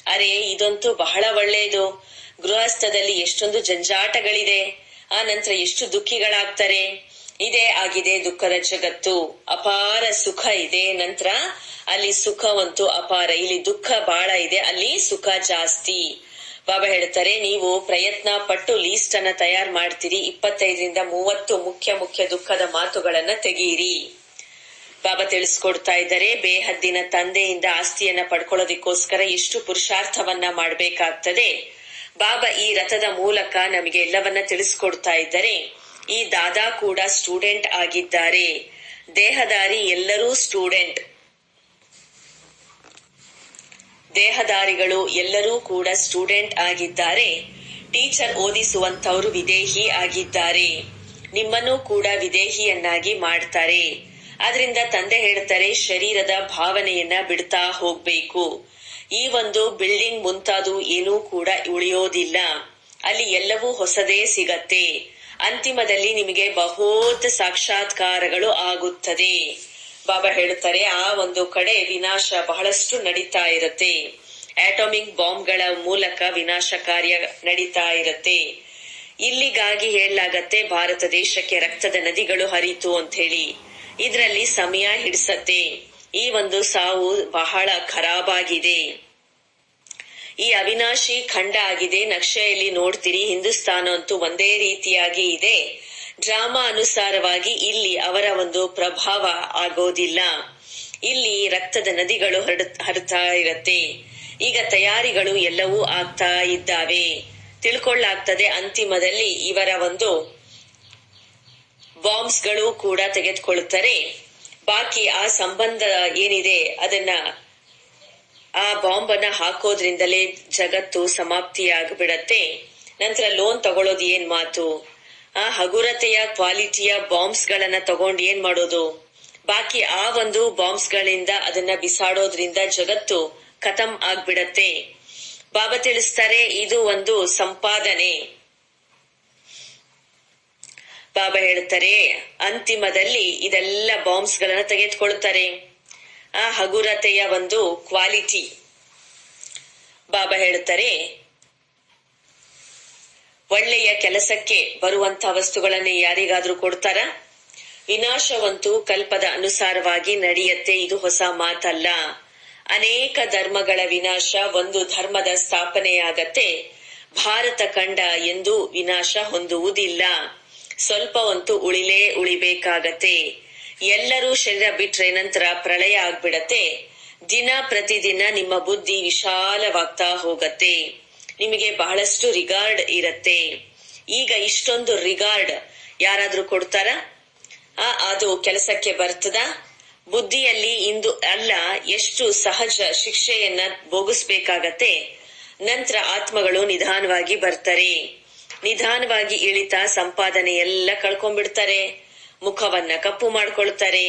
ಅರೆ, ಇದಂತೂ ಬಹಳ ಒಳ್ಳೆಯದು ಗೃಹಸ್ಥದಲ್ಲಿ ಎಷ್ಟೊಂದು ಜಂಜಾಟಗಳಿದೆ. ಆ ನಂತರ ಎಷ್ಟು ದುಃಖಿಗಳಾಗ್ತಾರೆ? ಇದೇ ಆಗಿದೆ ದುಃಖದ ಜಗತ್ತು. ಅಪಾರ ಸುಖ ಇದೆ. ನಂತರ ಅಲ್ಲಿ ಸುಖವಂತೂ ಅಪಾರ. ಇಲ್ಲಿ ದುಃಖ ಬಹಳ ಇದೆ. ಅಲ್ಲಿ ಸುಖ ಜಾಸ್ತಿ. ಬಾಬಾ ಹೇಳ್ತಾರೆ, ನೀವು ಪ್ರಯತ್ನ ಪಟ್ಟು ಲೀಸ್ಟ್ ಅನ್ನ ತಯಾರು ಮಾಡ್ತೀರಿ. ಇಪ್ಪತ್ತೈದರಿಂದ ಮೂವತ್ತು ಮುಖ್ಯ ಮುಖ್ಯ ದುಃಖದ ಮಾತುಗಳನ್ನ ತೆಗೀರಿ. ಬಾಬಾ ತಿಳಿಸ್ಕೊಡ್ತಾ ಇದ್ದಾರೆ, ಬೇಹದ್ದಿನ ತಂದೆಯಿಂದ ಆಸ್ತಿಯನ್ನ ಪಡ್ಕೊಳ್ಳೋದಿಕ್ಕೋಸ್ಕರ ಎಷ್ಟು ಪುರುಷಾರ್ಥವನ್ನ ಮಾಡ್ಬೇಕಾಗ್ತದೆ. ಬಾಬಾ ಈ ರಥದ ಮೂಲಕ ನಮಗೆ ಎಲ್ಲವನ್ನ ತಿಳಿಸ್ಕೊಡ್ತಾ ಇದ್ದಾರೆ. ಈ ದಾದಾ ಕೂಡ ಸ್ಟೂಡೆಂಟ್ ಆಗಿದ್ದಾರೆ. ದೇಹದಾರಿ ಎಲ್ಲರೂ ಸ್ಟೂಡೆಂಟ್ ದೇಹದಾರಿಗಳು ಎಲ್ಲರೂ ಕೂಡ ಸ್ಟೂಡೆಂಟ್ ಆಗಿದ್ದಾರೆ. ಟೀಚರ್ ಓದಿಸುವಂತವರು ವಿದೇಹಿ ಆಗಿದ್ದಾರೆ. ನಿಮ್ಮನ್ನು ಕೂಡ ವಿದೇಹಿಯನ್ನಾಗಿ ಮಾಡ್ತಾರೆ. ಅದರಿಂದ ತಂದೆ ಹೇಳ್ತಾರೆ, ಶರೀರದ ಭಾವನೆಯನ್ನ ಬಿಡ್ತಾ ಹೋಗ್ಬೇಕು. ಈ ಒಂದು ಬಿಲ್ಡಿಂಗ್ ಮುಂತಾದವು ಏನೂ ಕೂಡ ಉಳಿಯೋದಿಲ್ಲ. ಅಲ್ಲಿ ಎಲ್ಲವೂ ಹೊಸದೇ ಸಿಗತ್ತೆ. ಅಂತಿಮದಲ್ಲಿ ನಿಮಗೆ ಬಹೋತ್ ಸಾಕ್ಷಾತ್ಕಾರಗಳು ಆಗುತ್ತದೆ. ಬಾಬಾ ಹೇಳುತ್ತಾರೆ, ಆ ಒಂದು ಕಡೆ ವಿನಾಶ ಬಹಳಷ್ಟು ನಡೀತಾ ಇರುತ್ತೆ. ಆಟೋಮಿಕ್ ಬಾಂಬ್ಗಳ ಮೂಲಕ ವಿನಾಶ ಕಾರ್ಯ ನಡೀತಾ ಇರುತ್ತೆ. ಇಲ್ಲಿಗಾಗಿ ಹೇಳಲಾಗತ್ತೆ, ಭಾರತ ದೇಶಕ್ಕೆ ರಕ್ತದ ನದಿಗಳು ಹರಿತು ಅಂತ ಹೇಳಿ ಇದರಲ್ಲಿ ಸಮಯ ಹಿಡಿಸತ್ತೆ. ಈ ಒಂದು ಸಾವು ಬಹಳ ಖರಾಬಾಗಿದೆ. ಈ ಅವಿನಾಶಿ ಖಂಡ ಆಗಿದೆ. ನಕ್ಷೆಯಲ್ಲಿ ನೋಡ್ತೀರಿ ಹಿಂದೂಸ್ತಾನ ಅಂತೂ ಒಂದೇ ರೀತಿಯಾಗಿ ಇದೆ. ಡ್ರಾಮಾ ಅನುಸಾರವಾಗಿ ಇಲ್ಲಿ ಅವರ ಒಂದು ಪ್ರಭಾವ ಆಗೋದಿಲ್ಲ. ಇಲ್ಲಿ ರಕ್ತದ ನದಿಗಳು ಹರಿತಾ ಇರತ್ತೆ. ಈಗ ತಯಾರಿಗಳು ಎಲ್ಲವೂ ಆಗ್ತಾ ಇದ್ದಾವೆ. ತಿಳ್ಕೊಳ್ಳಾಗ್ತದೆ, ಅಂತಿಮದಲ್ಲಿ ಇವರ ಒಂದು ಬಾಂಬ್ಸ್ಗಳು ಕೂಡ ತೆಗೆದುಕೊಳ್ಳುತ್ತಾರೆ ಬಾಕಿ ಆ ಸಂಬಂಧ ಏನಿದೆ ಅದನ್ನ ಆ ಬಾಂಬ್ ಅನ್ನ ಹಾಕೋದ್ರಿಂದಲೇ ಜಗತ್ತು ಸಮಾಪ್ತಿಯಾಗ್ಬಿಡತ್ತೆ. ನಂತರ ಲೋನ್ ತಗೊಳ್ಳೋದು ಏನ್ ಮಾತು? ಆ ಹಗುರತೆಯ ಕ್ವಾಲಿಟಿಯ ಬಾಂಬ್ಸ್ ಗಳನ್ನ ತಗೊಂಡು ಏನ್ ಮಾಡೋದು? ಬಾಕಿ ಆ ಒಂದು ಬಾಂಬ್ಸ್ ಗಳಿಂದ ಅದನ್ನ ಬಿಸಾಡೋದ್ರಿಂದ ಜಗತ್ತು ಖತಮ್ ಆಗ್ಬಿಡತ್ತೆ. ಬಾಬಾ ತಿಳಿಸ್ತಾರೆ, ಇದು ಒಂದು ಸಂಪಾದನೆ. ಬಾಬಾ ಹೇಳ್ತಾರೆ ಅಂತಿಮದಲ್ಲಿ ಇದೆಲ್ಲ ಬಾಂಬ್ಸ್ ಗಳನ್ನ ತೆಗೆದುಕೊಳ್ತಾರೆ ಆ ಹಗುರತೆಯ ಒಂದು ಕ್ವಾಲಿಟಿ. ಬಾಬಾ ಹೇಳ್ತಾರೆ ಒಳ್ಳೆಯ ಕೆಲಸಕ್ಕೆ ಬರುವಂತಹ ವಸ್ತುಗಳನ್ನೇ ಯಾರಿಗಾದ್ರೂ ಕೊಡ್ತಾರ? ವಿನಾಶವಂತೂ ಕಲ್ಪದ ಅನುಸಾರವಾಗಿ ನಡೆಯತ್ತೆ, ಇದು ಹೊಸ ಮಾತಲ್ಲ. ಅನೇಕ ಧರ್ಮಗಳ ವಿನಾಶ ಒಂದು ಧರ್ಮದ ಸ್ಥಾಪನೆಯಾಗತ್ತೆ, ಭಾರತ ಕಂಡ ಎಂದು ವಿನಾಶ ಹೊಂದುವುದಿಲ್ಲ. ಸ್ವಲ್ಪವಂತೂ ಉಳಿಲೇ ಉಳಿಬೇಕಾಗತ್ತೆ. ಎಲ್ಲರೂ ಶರೀರ ಬಿಟ್ರೆ ನಂತರ ಪ್ರಳಯ ಆಗ್ಬಿಡತ್ತೆ. ದಿನ ಪ್ರತಿದಿನ ನಿಮ್ಮ ಬುದ್ಧಿ ವಿಶಾಲವಾಗ್ತಾ ಹೋಗತ್ತೆ. ನಿಮಗೆ ಬಹಳಷ್ಟು ರಿಗಾರ್ಡ್ ಇರತ್ತೆ. ಈಗ ಇಷ್ಟೊಂದು ರಿಗಾರ್ಡ್ ಯಾರಾದ್ರೂ ಕೊಡ್ತಾರ? ಆ, ಅದು ಕೆಲಸಕ್ಕೆ ಬರ್ತದ? ಬುದ್ಧಿಯಲ್ಲಿ ಇಂದು ಅಲ್ಲ, ಎಷ್ಟು ಸಹಜ ಶಿಕ್ಷೆಯನ್ನ ಭೋಗಿಸ್ಬೇಕಾಗತ್ತೆ. ನಂತರ ಆತ್ಮಗಳು ನಿಧಾನವಾಗಿ ಬರ್ತಾರೆ. ನಿಧಾನವಾಗಿ ಇಳಿತ ಸಂಪಾದನೆ ಎಲ್ಲ ಕಳ್ಕೊಂಡ್ಬಿಡ್ತಾರೆ. ಮುಖವನ್ನ ಕಪ್ಪು ಮಾಡ್ಕೊಳ್ತಾರೆ.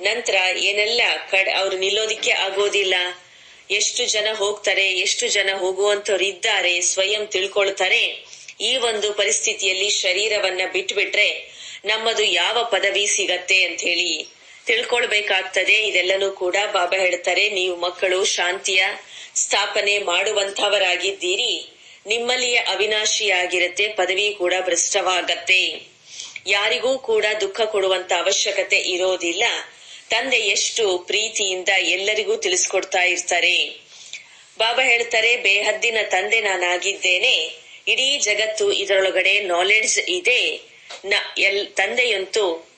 ನಂತರ ಏನೆಲ್ಲ ಕಡ್, ಅವ್ರು ನಿಲ್ಲೋದಿಕ್ಕೆ ಆಗೋದಿಲ್ಲ. ಎಷ್ಟು ಜನ ಹೋಗ್ತಾರೆ, ಎಷ್ಟು ಜನ ಹೋಗುವಂತವ್ರು ಇದ್ದಾರೆ, ಸ್ವಯಂ ತಿಳ್ಕೊಳ್ತಾರೆ. ಈ ಒಂದು ಪರಿಸ್ಥಿತಿಯಲ್ಲಿ ಶರೀರವನ್ನ ಬಿಟ್ಬಿಟ್ರೆ ನಮ್ಮದು ಯಾವ ಪದವಿ ಸಿಗತ್ತೆ ಅಂತ ಹೇಳಿ ತಿಳ್ಕೊಳ್ಬೇಕಾಗ್ತದೆ. ಇದೆಲ್ಲನೂ ಕೂಡ ಬಾಬಾ ಹೇಳ್ತಾರೆ, ನೀವು ಮಕ್ಕಳು ಶಾಂತಿಯ ಸ್ಥಾಪನೆ ಮಾಡುವಂತವರಾಗಿದ್ದೀರಿ ನಿಮ್ಮಲ್ಲಿಯ ಅವಿನಾಶಿಯಾಗಿರುತ್ತೆ, ಪದವಿ ಕೂಡ ಭ್ರಷ್ಟವಾಗತ್ತೆ. ಯಾರಿಗೂ ಕೂಡ ದುಃಖ ಕೊಡುವಂತ ಅವಶ್ಯಕತೆ ಇರೋದಿಲ್ಲ. ತಂದೆ ಎಷ್ಟು ಪ್ರೀತಿಯಿಂದ ಎಲ್ಲರಿಗೂ ತಿಳಿಸ್ಕೊಡ್ತಾ ಇರ್ತಾರೆ. ಬಾಬಾ ಹೇಳ್ತಾರೆ, ಬೇಹದ್ದಿನ ತಂದೆ ನಾನಾಗಿದ್ದೇನೆ. ಇಡೀ ಜಗತ್ತು ಇದರೊಳಗಡೆ ನಾಲೆಡ್ಜ್ ಇದೆ. ನ, ಎಲ್, ತಂದೆಯಂತೂ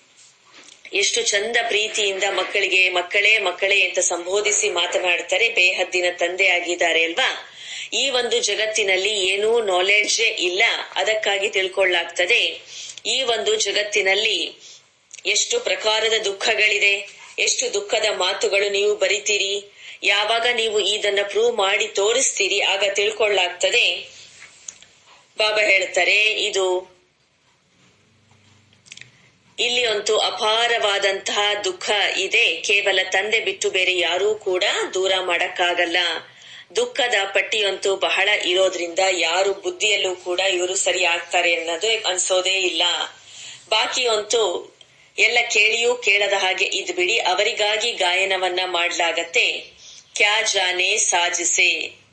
ಎಷ್ಟು ಚಂದ ಪ್ರೀತಿಯಿಂದ ಮಕ್ಕಳಿಗೆ, ಮಕ್ಕಳೇ ಮಕ್ಕಳೇ ಅಂತ ಸಂಬೋಧಿಸಿ ಮಾತನಾಡ್ತಾರೆ. ಬೇಹದ್ದಿನ ತಂದೆ ಆಗಿದ್ದಾರೆ ಅಲ್ವಾ? ಈ ಒಂದು ಜಗತ್ತಿನಲ್ಲಿ ಏನೂ ನಾಲೆಡ್ಜ್ ಇಲ್ಲ. ಅದಕ್ಕಾಗಿ ತಿಳ್ಕೊಳ್ಳಾಗ್ತದೆ ಈ ಒಂದು ಜಗತ್ತಿನಲ್ಲಿ ಎಷ್ಟು ಪ್ರಕಾರದ ದುಃಖಗಳಿದೆ, ಎಷ್ಟು ದುಃಖದ ಮಾತುಗಳು ನೀವು ಬರಿತೀರಿ, ಯಾವಾಗ ನೀವು ಇದನ್ನ ಪ್ರೂವ್ ಮಾಡಿ ತೋರಿಸ್ತೀರಿ, ಆಗ ತಿಳ್ಕೊಳ್ಳಾಗ್ತದೆ ಬಾಬಾ ಹೇಳ್ತಾರೆ ಇದು ಇಲ್ಲಿ ಒಂದು ಅಪಾರವಾದಂತಹ ದುಃಖ ಇದೆ. ಕೇವಲ ತಂದೆ ಬಿಟ್ಟು ಬೇರೆ ಯಾರೂ ಕೂಡ ದೂರ ಮಾಡಕ್ಕಾಗಲ್ಲ. ದುಃಖದ ಪಟ್ಟಿಯಂತೂ ಬಹಳ ಇರೋದ್ರಿಂದ ಯಾರು ಬುದ್ಧಿಯಲ್ಲೂ ಕೂಡ ಇವರು ಸರಿ ಆಗ್ತಾರೆ ಅನ್ನೋದು ಅನ್ಸೋದೇ ಇಲ್ಲ. ಬಾಕಿ ಎಲ್ಲ ಕೇಳಿಯೂ ಕೇಳದ ಹಾಗೆ ಇದ್ ಬಿಡಿ, ಅವರಿಗಾಗಿ ಗಾಯನವನ್ನ ಮಾಡ್ಲಾಗತ್ತೆ. ಕ್ಯಾ ಜಾನೆ ಸಾಜಿಸೆ.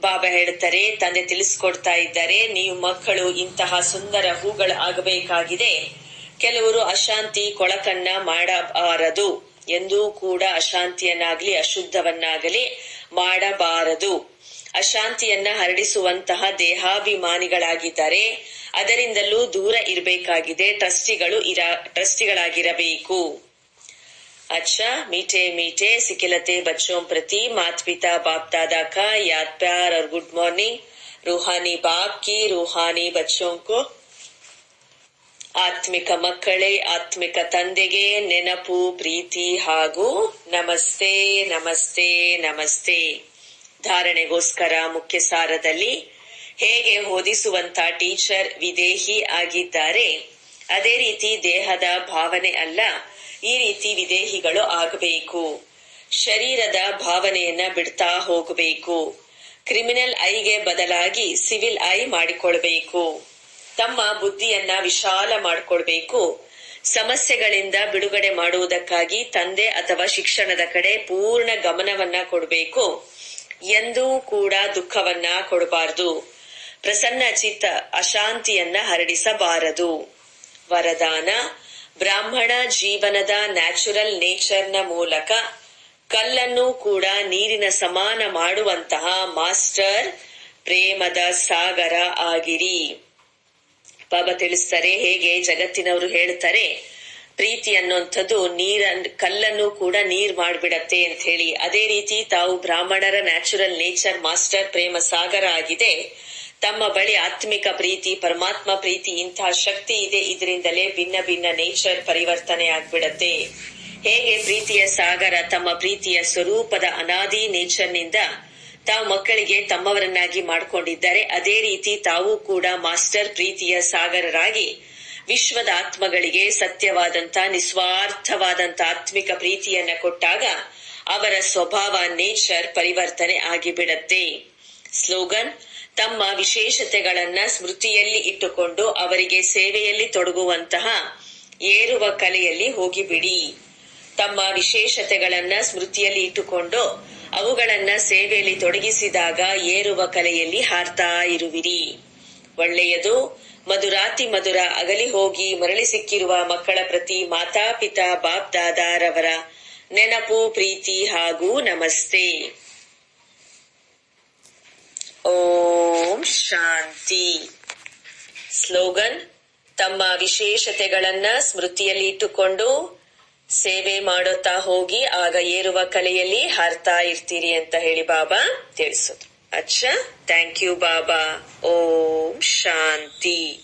ಬಾಬಾ ಹೇಳ್ತಾರೆ, ತಂದೆ ತಿಳಿಸ್ಕೊಡ್ತಾ ಇದ್ದಾರೆ, ನೀವು ಮಕ್ಕಳು ಇಂತಹ ಸುಂದರ ಹೂಗಳು ಆಗಬೇಕಾಗಿದೆ. ಕೆಲವರು ಅಶಾಂತಿ ಕೊಳಕನ್ನ ಮಾಡಬಾರದು. ಎಂದೂ ಕೂಡ ಅಶಾಂತಿಯನ್ನಾಗ್ಲಿ, ಅಶುದ್ಧವನ್ನಾಗಲಿ ಮಾಡಬಾರದು ಅಶಾಂತಿಯನ್ನ ಹರಡಿಸುವಂತಹ ದೇಹಾಭಿಮಾನಿಗಳಾಗಿದ್ದಾರೆ ಅದರಿಂದಲೂ ದೂರ ಇರಬೇಕಾಗಿದೆ ಟ್ರಸ್ಟಿಗಳು ಇರ ಟ್ರಸ್ಟಿಗಳಾಗಿರಬೇಕು अच्छा मीठे मीठे सिकिलते बच्चों प्रति माता पिता बाप दादा का याद प्यार और गुड मॉर्निंग रूहानी बाप की रूहानी बच्चों को ಆತ್ಮಿಕ ಮಕ್ಕಳೇ, ಆತ್ಮಿಕ ತಂದೆಗೆ ನೆನಪು, ಪ್ರೀತಿ ಹಾಗೂ ನಮಸ್ತೆ ನಮಸ್ತೆ ನಮಸ್ತೆ. ಧಾರಣೆಗೋಸ್ಕರ ಮುಖ್ಯ ಸಾರದಲ್ಲಿ ಹೇಗೆ ಓದಿಸುವಂತ ಟೀಚರ್ ವಿದೇಹಿ ಆಗಿದ್ದಾರೆ. ಅದೇ ರೀತಿ ದೇಹದ ಭಾವನೆ ಅಲ್ಲ, ಈ ರೀತಿ ವಿದೇಹಿಗಳು ಆಗಬೇಕು. ಶರೀರದ ಭಾವನೆಯನ್ನ ಬಿಡ್ತಾ ಹೋಗಬೇಕು. ಕ್ರಿಮಿನಲ್ ಐಗೆ ಬದಲಾಗಿ ಸಿವಿಲ್ ಐ ಮಾಡಿಕೊಳ್ಬೇಕು. ತಮ್ಮ ಬುದ್ಧಿಯನ್ನ ವಿಶಾಲ ಮಾಡಿಕೊಳ್ಬೇಕು ಸಮಸ್ಯೆಗಳಿಂದ ಬಿಡುಗಡೆ ಮಾಡುವುದಕ್ಕಾಗಿ ತಂದೆ ಅಥವಾ ಶಿಕ್ಷಣದ ಕಡೆ ಪೂರ್ಣ ಗಮನವನ್ನ ಕೊಡಬೇಕು. ಎಂದೂ ಕೂಡ ದುಃಖವನ್ನ ಕೊಡಬಾರದು. ಪ್ರಸನ್ನ ಚಿತ್ತ ಅಶಾಂತಿಯನ್ನ ಹರಡಿಸಬಾರದು. ವರದಾನ, ಬ್ರಾಹ್ಮಣ ಜೀವನದ ನ್ಯಾಚುರಲ್ ನೇಚರ್ನ ಮೂಲಕ ಕಲ್ಲನ್ನು ಕೂಡ ನೀರಿನ ಸಮಾನ ಮಾಡುವಂತಹ ಮಾಸ್ಟರ್ ಪ್ರೇಮದ ಸಾಗರ ಆಗಿರಿ. ಬಾಬಾ ತಿಳಿಸ್ತಾರೆ, ಹೇಗೆ ಜಗತ್ತಿನವರು ಹೇಳ್ತಾರೆ ಪ್ರೀತಿ ಅನ್ನುವಂಥದ್ದು ನೀರ, ಕಲ್ಲನ್ನು ಕೂಡ ನೀರ್ ಮಾಡ್ಬಿಡತ್ತೆ ಅಂತ ಹೇಳಿ. ಅದೇ ರೀತಿ ತಾವು ಬ್ರಾಹ್ಮಣರ ನ್ಯಾಚುರಲ್ ನೇಚರ್ ಮಾಸ್ಟರ್ ಪ್ರೇಮ ಸಾಗರ ಆಗಿದೆ. ತಮ್ಮ ಬಳಿ ಆತ್ಮಿಕ ಪ್ರೀತಿ, ಪರಮಾತ್ಮ ಪ್ರೀತಿ ಇಂತಹ ಶಕ್ತಿ ಇದೆ. ಇದರಿಂದಲೇ ಭಿನ್ನ ಭಿನ್ನ ನೇಚರ್ ಪರಿವರ್ತನೆ ಆಗ್ಬಿಡತ್ತೆ. ಹೇಗೆ ಪ್ರೀತಿಯ ಸಾಗರ ತಮ್ಮ ಪ್ರೀತಿಯ ಸ್ವರೂಪದ ಅನಾದಿ ನೇಚರ್ನಿಂದ ತಾವು ಮಕ್ಕಳಿಗೆ ತಮ್ಮವರನ್ನಾಗಿ ಮಾಡಿಕೊಂಡಿದ್ದಾರೆ. ಅದೇ ರೀತಿ ತಾವು ಕೂಡ ಮಾಸ್ಟರ್ ಪ್ರೀತಿಯ ಸಾಗರರಾಗಿ ವಿಶ್ವದ ಆತ್ಮಗಳಿಗೆ ಸತ್ಯವಾದಂತ ನಿಸ್ವಾರ್ಥವಾದಂತ ಆತ್ಮಿಕ ಪ್ರೀತಿಯನ್ನ ಕೊಟ್ಟಾಗ ಅವರ ಸ್ವಭಾವ, ನೇಚರ್ ಪರಿವರ್ತನೆ ಆಗಿಬಿಡತ್ತೆ. ಸ್ಲೋಗನ್, ತಮ್ಮ ವಿಶೇಷತೆಗಳನ್ನ ಸ್ಮೃತಿಯಲ್ಲಿ ಇಟ್ಟುಕೊಂಡು ಅವರಿಗೆ ಸೇವೆಯಲ್ಲಿ ತೊಡಗುವಂತಹ ಏರುವ ಕಲೆಯಲ್ಲಿ ಹೋಗಿಬಿಡಿ. ತಮ್ಮ ವಿಶೇಷತೆಗಳನ್ನ ಸ್ಮೃತಿಯಲ್ಲಿ ಇಟ್ಟುಕೊಂಡು ಅವುಗಳನ್ನ ಸೇವೆಯಲ್ಲಿ ತೊಡಗಿಸಿದಾಗ ಏರುವ ಕಲೆಯಲ್ಲಿ ಹಾರ್ತಾ ಇರುವಿರಿ. ಒಳ್ಳೆಯದು, ಮಧುರಾತಿ ಮಧುರ ಅಗಲಿ ಹೋಗಿ ಮರಳಿ ಸಿಕ್ಕಿರುವ ಮಕ್ಕಳ ಪ್ರತಿ ಮಾತಾಪಿತಾ ಬಾಪ್ ದಾದಾರವರ ನೆನಪು, ಪ್ರೀತಿ ಹಾಗೂ ನಮಸ್ತೆ. ಓಂ ಶಾಂತಿ. ಸ್ಲೋಗನ್, ತಮ್ಮ ವಿಶೇಷತೆಗಳನ್ನ ಸ್ಮೃತಿಯಲ್ಲಿ ಇಟ್ಟುಕೊಂಡು ಸೇವೆ ಮಾಡುತ್ತಾ ಹೋಗಿ ಆಗ ಏರುವ ಕಲೆಯಲ್ಲಿ ಹರ್ತಾ ಇರ್ತೀರಿ ಅಂತ ಹೇಳಿ ಬಾಬಾ ತಿಳಿಸೋದು ಅಚ್ಚಾ thank you Baba. Om Shanti.